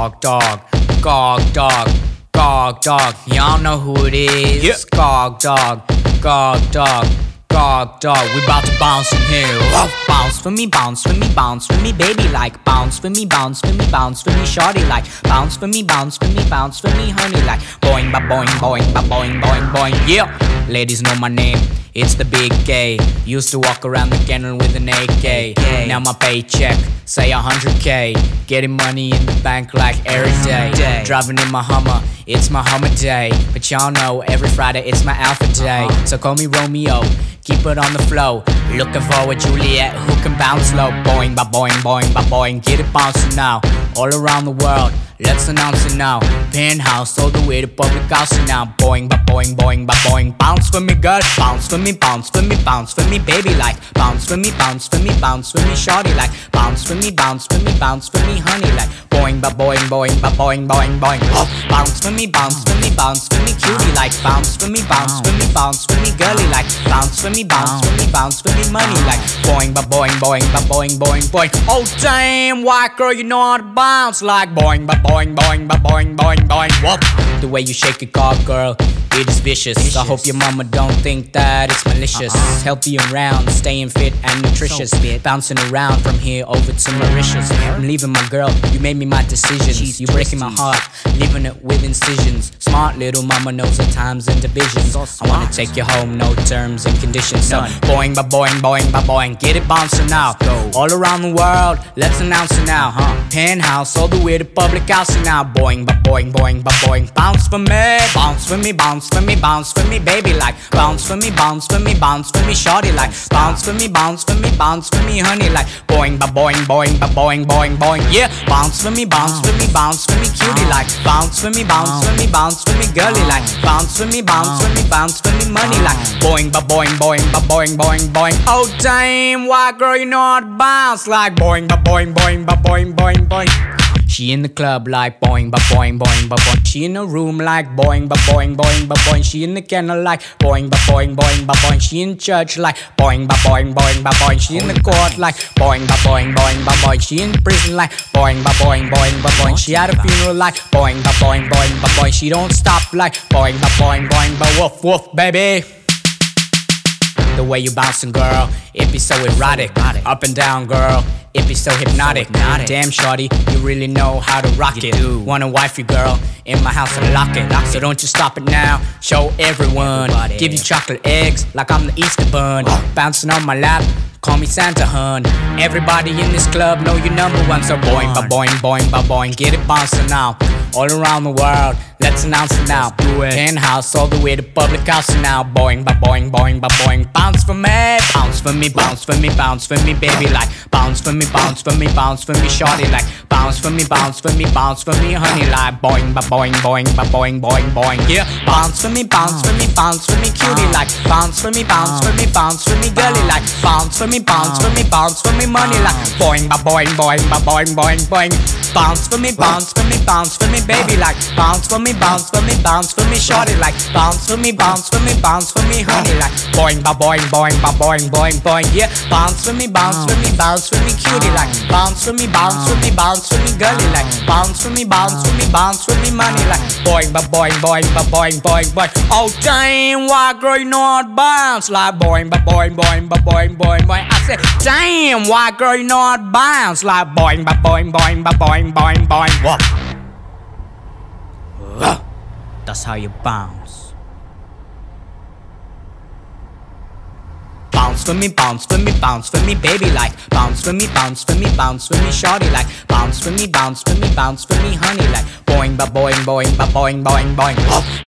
Kog Dog, Kog Dog, Kog Dog. Y'all know who it is. Yep. Kog Dog, Kog Dog, Kog Dog. We bout to bounce in here. Woof. Bounce for me, bounce for me, bounce for me, baby like. Bounce for me, bounce for me, bounce for me, shorty like. Bounce for me, bounce for me, bounce for me, honey like. Boing ba boing, boing ba boing, boing boing. Yeah. Ladies know my name. It's the big K. Used to walk around the cannon with an AK. Now my paycheck, say 100K. Getting money in the bank like every day. Driving in my Hummer, it's my Hummer day. But y'all know every Friday it's my Alpha day. So call me Romeo, keep it on the flow. Looking for a Juliet who can bounce low. Boing, ba boing, boing, ba boing. Get it bouncing now. All around the world, let's announce it now. Penthouse all the way to public housing now. Boing, ba boing, boing, ba boing. Bounce for me, girl. Bounce for me, bounce for me, bounce for me, baby like. Bounce for me, bounce for me, bounce for me, shorty like. Bounce for me, bounce for me, bounce for me, honey like. Boing, ba boing, boing, ba boing, boing, boing. Bounce for me, bounce for me, bounce for me, cutie like. Bounce for me, bounce for me, bounce for me, girly like. Bounce for me, bounce for me, bounce for me, money like. Boing, ba boing, boing, ba boing, boing, boing. Oh damn, white girl, you know how to bounce like. Boing, ba boing, boing, ba boing, boing, boing. Whoop. The way you shake your car, girl, it is vicious. I hope your mama don't think that it's malicious. Healthy and round, staying fit and nutritious. Bouncing around from here over to Mauritius. I'm leaving my girl, you made me my decisions. You breaking my heart, leaving it with incisions. Smart little mama knows her times and divisions. I wanna take you home, no terms and conditions. So boing, ba boing, boing, ba boing, get it bouncing now. All around the world, let's announce it now, huh? Penthouse, all the way to public housing now. Boing, ba boing, boing, ba boing, bounce for me, bounce for me, bounce for me, bounce for me, baby like. Bounce for me, bounce for me, bounce for me, shorty like. Bounce for me, bounce for me, bounce for me, honey like. Boing, ba boing, boing, ba boing, boing, boing, yeah. Bounce for me, bounce for me, bounce for me, cutie like. Bounce for me, bounce for me, bounce for me, girly like. Bounce for me, bounce for me, bounce for me, money like. Boing, ba boing, boing, ba boing, boing, boing. Oh damn, white girl, you to bounce like. Boing, ba boing, boing, ba boing, boing, boing. She in the club like boing ba boing boing ba boing. She in the room like boing ba boing boing ba boing. She in the kennel like boing ba boing boing ba boing. She in church like boing ba boing boing ba boing. She in the court like boing ba boing boing ba boing. She in prison like boing ba boing boing ba boing. She at a funeral like boing ba boing boing ba boing. She don't stop like boing ba boing boing ba woof woof baby. The way you bouncing, girl, it be so erotic. Up and down, girl, it be so hypnotic. Damn, shorty, you really know how to rock it. Want a wifey, girl, in my house and lock it. So don't you stop it now, show everyone. Give you chocolate eggs like I'm the Easter bun. Bouncing on my lap. Call me Santa hun. Everybody in this club know you number one. So boing, ba boing, boing, ba boing. Get it bouncing now. All around the world, let's announce it now. Penthouse all the way to public housing now. Boing, ba boing, boing, ba boing. Bounce for me, bounce for me, bounce for me, bounce for me, baby like. Bounce for me, bounce for me, bounce for me, shorty like. Bounce for me, bounce for me, bounce for me, honey like. Boing, ba boing, boing, ba boing, boing, boing. Yeah, bounce for me, bounce for me, bounce for me, cutie like. Bounce for me, bounce for me, bounce for me, girly like. Bounce for me, bounce for me, bounce for me, money like. Boing, ba boing, boing, ba boing, boing, boing. Bounce for me, bounce for me, bounce for me, baby like. Bounce for me, bounce for me, bounce for me, shorty like. Bounce for me, bounce for me, bounce for me, honey like. Boing, ba boing, boing, ba boing, boing, boing. Yeah, bounce for me, bounce for me, bounce for me, cutie like. Bounce for me, bounce for me, bounce for me, girly like. Bounce for me, bounce for me, bounce for me, money like. Boing, ba boing, boing, ba boing, boing, boing. Oh damn, white girl, you know how bounce like boing, ba boing, boing, ba boing, boing, boing. I said, damn, white girl, you know how bounce like boing, ba boing, boing, ba boing, boing, boing. What? That's how you bounce. Bounce for me, bounce for me, bounce for me, baby like. Bounce for me, bounce for me, bounce for me, shorty like. Bounce for me, bounce for me, bounce for me, honey like. Boing, ba boing, boing, ba boing, boing, boing.